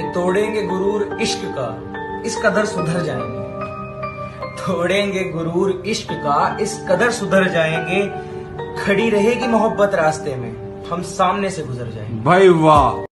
कि तोड़ेंगे गुरूर इश्क का, इस कदर सुधर जाएँगे। तोड़ेंगे गुरूर इश्क का, इस कदर सुधर जाएँगे। खड़ी रहेगी मोहब्बत रास्ते में, हम सामने से गुजर जाएँगे। भाई वाह।